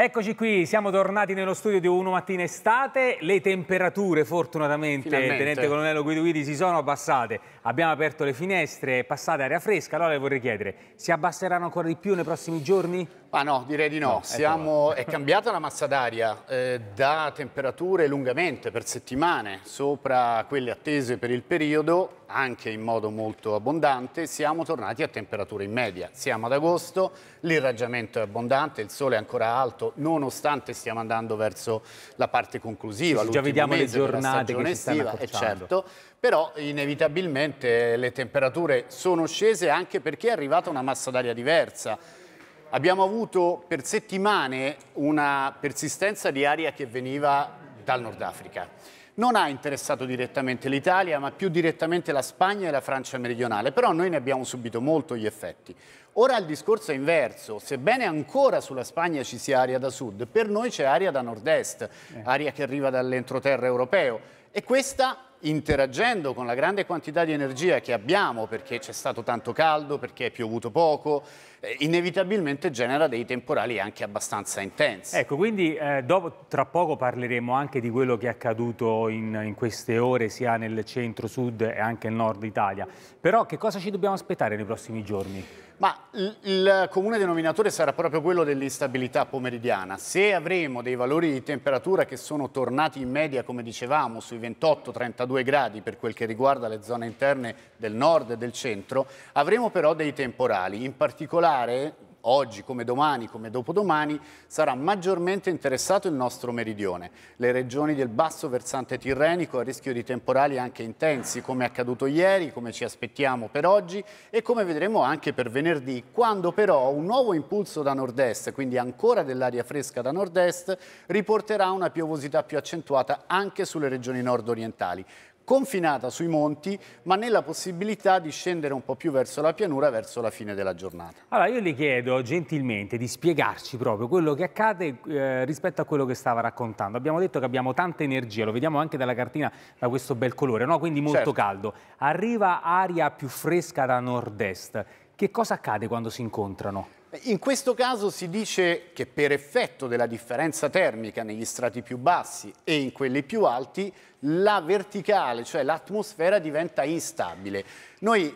Eccoci qui, siamo tornati nello studio di Uno Mattina Estate, le temperature fortunatamente, Finalmente. Tenente Colonnello Guido Guidi, si sono abbassate, abbiamo aperto le finestre, è passata aria fresca, allora le vorrei chiedere, si abbasseranno ancora di più nei prossimi giorni? Ah no, direi di no. No, Siamo- è cambiata la massa d'aria eh, da temperature lungamente per settimane sopra quelle attese per il periodo, anche in modo molto abbondante, siamo tornati a temperature in media. Siamo ad agosto, l'irraggiamento è abbondante, il sole è ancora alto, nonostante stiamo andando verso la parte conclusiva, Sì, già vediamo le giornate che estiva, e certo, però inevitabilmente le temperature sono scese anche perché è arrivata una massa d'aria diversa. Abbiamo avuto per settimane una persistenza di aria che veniva dal Nord Africa. Non ha interessato direttamente l'Italia, ma più direttamente la Spagna e la Francia meridionale, però noi ne abbiamo subito molto gli effetti. Ora il discorso è inverso, sebbene ancora sulla Spagna ci sia aria da sud, per noi c'è aria da nord-est, aria che arriva dall'entroterra europeo e questa interagendo con la grande quantità di energia che abbiamo perché c'è stato tanto caldo, perché è piovuto poco, eh, inevitabilmente genera dei temporali anche abbastanza intensi. Ecco, quindi eh, dopo, tra poco parleremo anche di quello che è accaduto in, in queste ore sia nel centro-sud e anche nel nord Italia, però che cosa ci dobbiamo aspettare nei prossimi giorni? Ma il, il comune denominatore sarà proprio quello dell'instabilità pomeridiana. Se avremo dei valori di temperatura che sono tornati in media, come dicevamo, sui 28-32 gradi per quel che riguarda le zone interne del nord e del centro, avremo però dei temporali. In particolare, oggi come domani, come dopodomani, sarà maggiormente interessato il nostro meridione. Le regioni del basso versante tirrenico a rischio di temporali anche intensi, come è accaduto ieri, come ci aspettiamo per oggi e come vedremo anche per venerdì, quando però un nuovo impulso da nord-est, quindi ancora dell'aria fresca da nord-est, riporterà una piovosità più accentuata anche sulle regioni nord-orientali confinata sui monti, ma nella possibilità di scendere un po' più verso la pianura verso la fine della giornata. Allora io le chiedo gentilmente di spiegarci proprio quello che accade eh, rispetto a quello che stava raccontando. Abbiamo detto che abbiamo tanta energia, lo vediamo anche dalla cartina da questo bel colore, no? quindi molto Certo. caldo. Arriva aria più fresca da nord-est. Che cosa accade quando si incontrano? In questo caso si dice che per effetto della differenza termica negli strati più bassi e in quelli più alti, la verticale, cioè l'atmosfera diventa instabile. Noi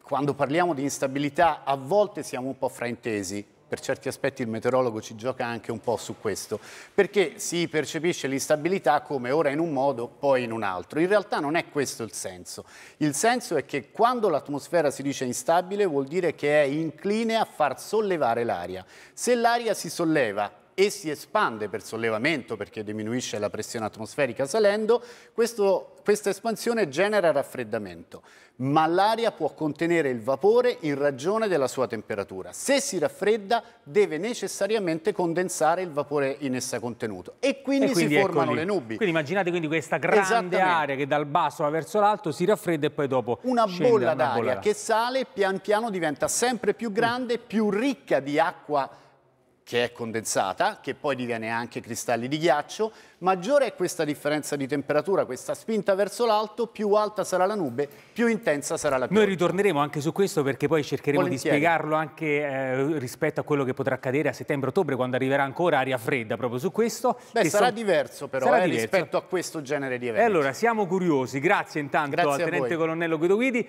quando parliamo di instabilità a volte siamo un po' fraintesi. Per certi aspetti il meteorologo ci gioca anche un po' su questo, perché si percepisce l'instabilità come ora in un modo, poi in un altro. In realtà non è questo il senso. Il senso è che quando l'atmosfera si dice instabile vuol dire che è incline a far sollevare l'aria. Se l'aria si solleva e si espande per sollevamento perché diminuisce la pressione atmosferica salendo, questo- questa espansione genera raffreddamento, ma l'aria può contenere il vapore in ragione della sua temperatura. Se si raffredda deve necessariamente condensare il vapore in essa contenuto e quindi, E quindi si formano eccoli. le nubi. Quindi immaginate quindi questa grande aria che dal basso va verso l'alto si raffredda e poi dopo Una bolla d'aria che sale pian piano diventa sempre più grande, più ricca di acqua che è condensata, che poi diviene anche cristalli di ghiaccio, maggiore è questa differenza di temperatura, questa spinta verso l'alto, più alta sarà la nube, più intensa sarà la Noi pioggia. ritorneremo anche su questo perché poi cercheremo Volentieri. di spiegarlo anche eh, rispetto a quello che potrà accadere a settembre-ottobre quando arriverà ancora aria fredda proprio su questo. Beh, sarà son- diverso però sarà eh, diverso. rispetto a questo genere di E eventi. allora siamo curiosi, grazie intanto Grazie al Tenente. Colonnello Guido Guidi.